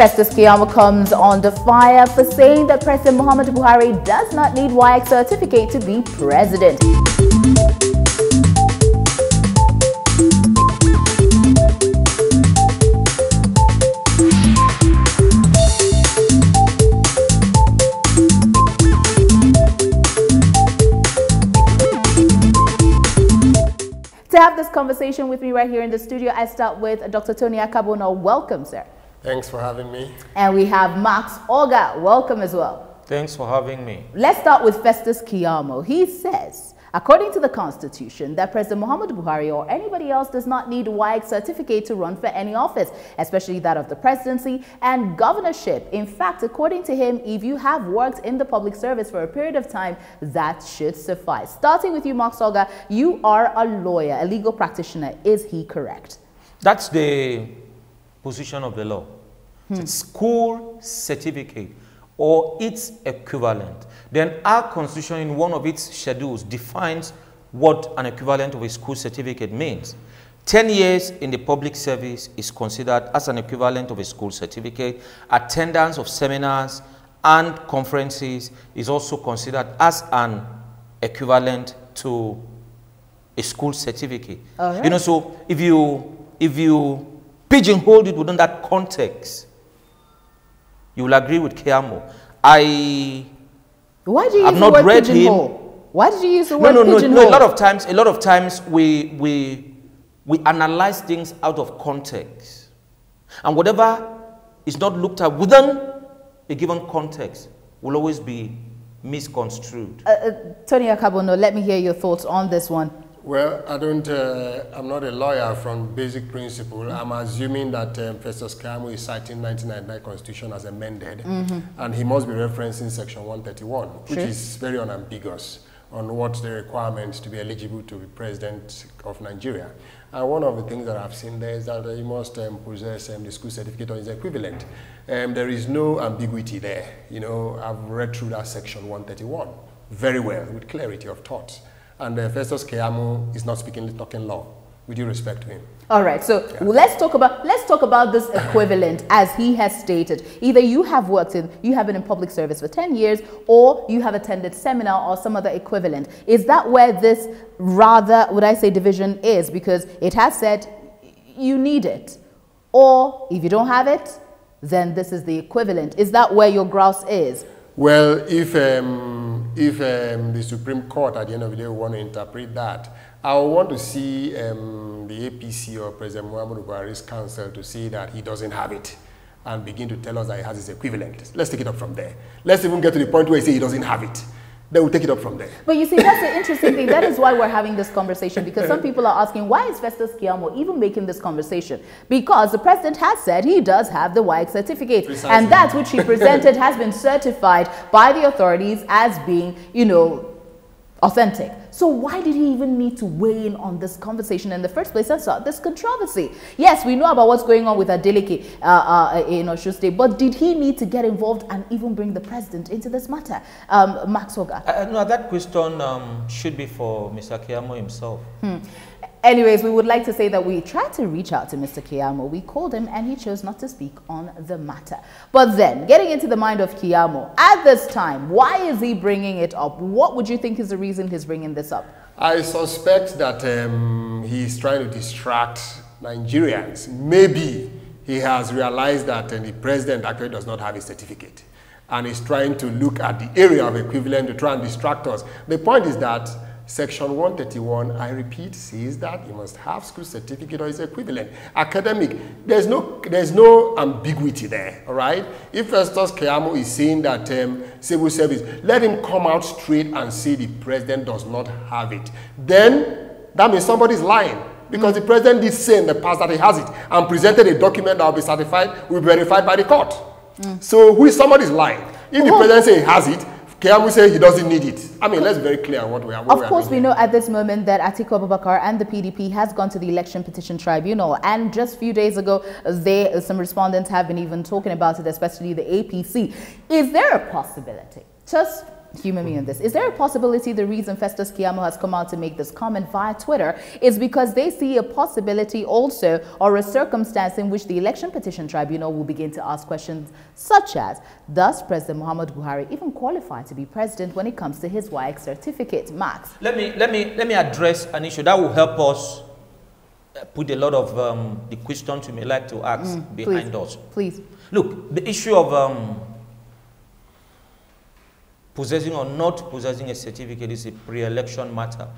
Festus Keyamo comes under fire for saying that President Muhammad Buhari does not need WAEC certificate to be president. To have this conversation with me right here in the studio, I start with Dr. Tony Akabono. Welcome, sir. Thanks for having me. And we have Max Oga. Welcome as well. Thanks for having me. Let's start with Festus Keyamo. He says, according to the Constitution, that President Muhammad Buhari or anybody else does not need a WAEC certificate to run for any office, especially that of the presidency and governorship. In fact, according to him, if you have worked in the public service for a period of time, that should suffice. Starting with you, Max Oga, you are a lawyer, a legal practitioner. Is he correct? That's the position of the law. Hmm. school certificate or its equivalent. Then our constitution in one of its schedules defines what an equivalent of a school certificate means. 10 years in the public service is considered as an equivalent of a school certificate. Attendance of seminars and conferences is also considered as an equivalent to a school certificate. Right. You know, so if you, if you pigeonhole it within that context, you will agree with Keyamo. I Why do you use not the word read pigeonhole? him. Why did you use the word no, no, pigeonhole? No, a lot of times, a lot of times we we we analyze things out of context, and whatever is not looked at within a given context will always be misconstrued. Uh, uh, Tony Akabono, let me hear your thoughts on this one. Well, I don't, uh, I'm not a lawyer from basic principle. I'm assuming that um, Festus Keyamo is citing 1999 Constitution as amended, mm -hmm. and he must be referencing Section 131, which sure. is very unambiguous on what the requirements to be eligible to be president of Nigeria. And one of the things that I've seen there is that he must um, possess um, the school certificate or its equivalent. Um, there is no ambiguity there. You know, I've read through that section 131 very well with clarity of thought and uh, Festus Keyamo is not speaking talking law. With due respect to him. All right, so yeah. let's talk about let's talk about this equivalent as he has stated. Either you have worked in you have been in public service for 10 years or you have attended seminar or some other equivalent. Is that where this rather would I say division is because it has said you need it. Or if you don't have it, then this is the equivalent. Is that where your grouse is? Well, if um, if um, the Supreme Court at the end of the day want to interpret that, I want to see um, the APC or President Muhammadu Buhari's counsel to see that he doesn't have it and begin to tell us that he has his equivalent. Let's take it up from there. Let's even get to the point where he says he doesn't have it then we'll take it up from there. But you see, that's the interesting thing. That is why we're having this conversation because some people are asking, why is Festus Keyamo even making this conversation? Because the president has said he does have the WAEC certificate. Precisely. And that which he presented has been certified by the authorities as being, you know, authentic. So why did he even need to weigh in on this conversation in the first place and start this controversy? Yes, we know about what's going on with Adeleke uh, uh, in Osun State, but did he need to get involved and even bring the president into this matter? Um, Max Oga. Uh, no, that question um, should be for Mr. Keyamo himself. Hmm. Anyways, we would like to say that we tried to reach out to Mr. Keyamo. We called him and he chose not to speak on the matter. But then, getting into the mind of Keyamo, at this time, why is he bringing it up? What would you think is the reason he's bringing this up? I suspect that um, he's trying to distract Nigerians. Maybe he has realized that uh, the president actually does not have a certificate and is trying to look at the area of equivalent to try and distract us. The point is that Section 131, I repeat, says that you must have school certificate or its equivalent. Academic, there's no, there's no ambiguity there, all right? If Festus Keyamo is saying that um, civil service, let him come out straight and say the president does not have it. Then that means somebody's lying. Because mm. the president did say in the past that he has it and presented a document that will be certified, will be verified by the court. Mm. So who is somebody's lying? If the president says he has it, Keyamo say he doesn't need it. I mean, let's be very clear what we are. What of course, we know at this moment that Atiku Abubakar and the PDP has gone to the Election Petition Tribunal, and just a few days ago, they some respondents have been even talking about it, especially the APC. Is there a possibility, just humor me on this. Is there a possibility the reason Festus Keyamo has come out to make this comment via Twitter is because they see a possibility also or a circumstance in which the Election Petition Tribunal will begin to ask questions such as, does President Muhammad Buhari even qualify to be president when it comes to his WAEC certificate? Max. Let me, let me, let me address an issue that will help us uh, put a lot of um, the questions you may like to ask mm, behind please, us. Please. Look, the issue of um, possessing or not possessing a certificate is a pre-election matter.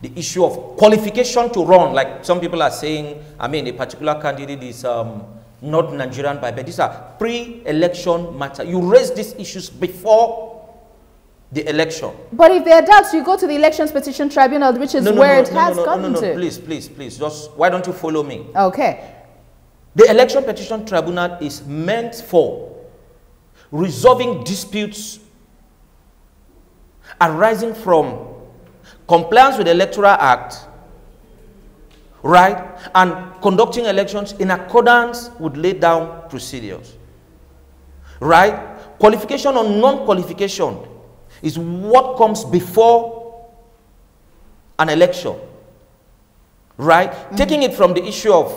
The issue of qualification to run, like some people are saying, I mean, a particular candidate is um, not Nigerian by birth. These are pre-election matter. You raise these issues before the election. But if there are doubts, you go to the Elections Petition Tribunal, which is no, no, where no, it has gotten to. Please, please, please. Just why don't you follow me? Okay. The Election Petition Tribunal is meant for resolving disputes arising from compliance with the Electoral Act, right, and conducting elections in accordance with laid down procedures, right? Qualification or non-qualification is what comes before an election, right? Mm -hmm. Taking it from the issue of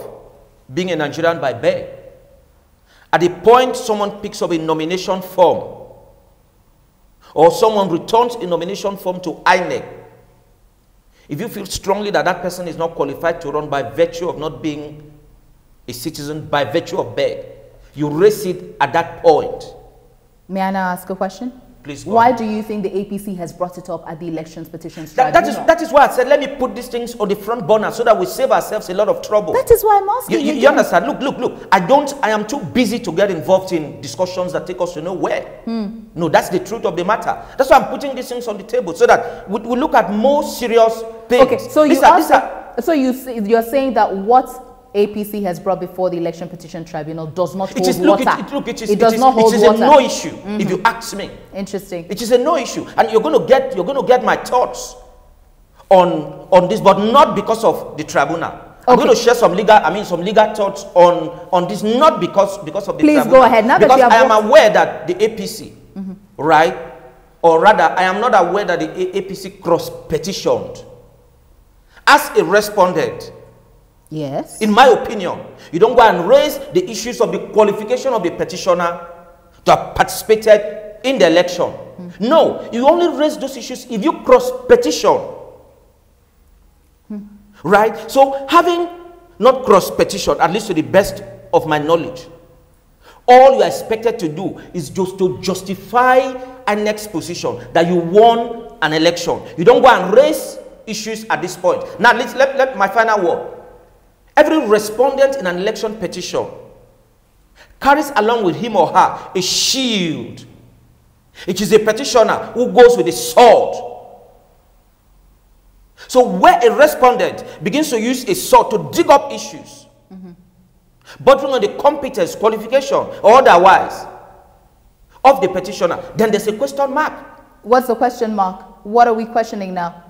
being a Nigerian by birth, at the point someone picks up a nomination form or someone returns a nomination form to INEC, if you feel strongly that that person is not qualified to run by virtue of not being a citizen, by virtue of birth, you raise it at that point. May I now ask a question? Please. Why do you think the APC has brought it up at the elections petitions that, that is that is why I said let me put these things on the front burner so that we save ourselves a lot of trouble. That is why I'm asking. You, you, you understand? Look, look, look. I don't. I am too busy to get involved in discussions that take us to nowhere. Hmm. No, that's the truth of the matter. That's why I'm putting these things on the table so that we, we look at more serious things. Okay, so you are, also, are, so you you're saying that what APC has brought before the Election Petition Tribunal does not hold is, look, water. It, it, look, it, is, it does it is, not hold water. It is a no issue, mm -hmm. if you ask me. Interesting. It is a no issue, and you're going to get you're going to get my thoughts on on this, but not because of the tribunal. Okay. I'm going to share some legal, I mean, some legal thoughts on on this, not because because of the Please tribunal. go ahead. Now because I am aware that the APC, mm -hmm. right, or rather, I am not aware that the APC cross petitioned as a respondent Yes. In my opinion, you don't go and raise the issues of the qualification of the petitioner to have participated in the election. Mm -hmm. No, you only raise those issues if you cross petition. Mm -hmm. Right? So, having not cross petition, at least to the best of my knowledge, all you are expected to do is just to justify an exposition that you won an election. You don't go and raise issues at this point. Now, let, let, let my final word. Every respondent in an election petition carries along with him or her a shield. It is a petitioner who goes with a sword. So where a respondent begins to use a sword to dig up issues, mm -hmm. bordering on the competence, qualification, or otherwise of the petitioner, then there's a question mark. What's the question mark? What are we questioning now?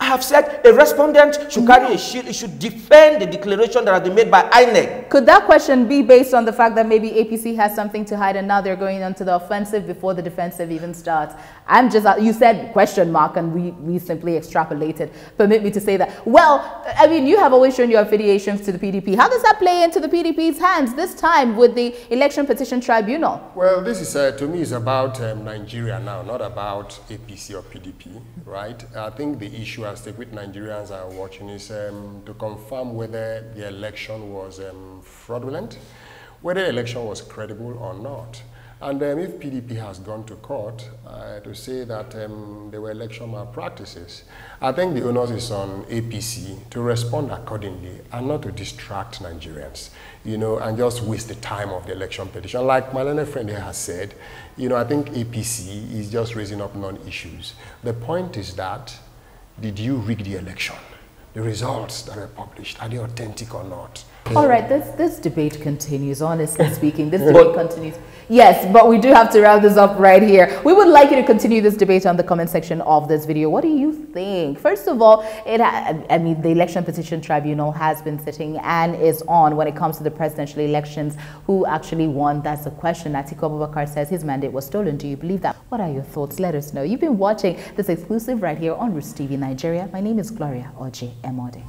I have said a respondent should carry a shield. He should defend the declaration that has been made by INEC. Could that question be based on the fact that maybe APC has something to hide and now they're going onto the offensive before the defensive even starts? I'm just, uh, you said question mark and we, we simply extrapolated. Permit me to say that. Well, I mean, you have always shown your affiliations to the PDP. How does that play into the PDP's hands this time with the Election Petition Tribunal? Well, this is, uh, to me, is about um, Nigeria now, not about APC or PDP, right? I think the issue at stake with Nigerians are watching is um, to confirm whether the election was um, fraudulent, whether the election was credible or not. And um, if PDP has gone to court uh, to say that um, there were election malpractices, I think the onus is on APC to respond accordingly and not to distract Nigerians, you know, and just waste the time of the election petition. Like my learned friend here has said, you know, I think APC is just raising up non-issues. The point is that, did you rig the election? The results that were published, are they authentic or not? All right, this this debate continues. Honestly speaking, this debate continues. Yes, but we do have to wrap this up right here. We would like you to continue this debate on the comment section of this video. What do you think? First of all, it I mean the Election Petition Tribunal has been sitting and is on when it comes to the presidential elections. Who actually won? That's the question. Atiku Abubakar says his mandate was stolen. Do you believe that? What are your thoughts? Let us know. You've been watching this exclusive right here on Roots TV Nigeria. My name is Gloria Orji Emodi.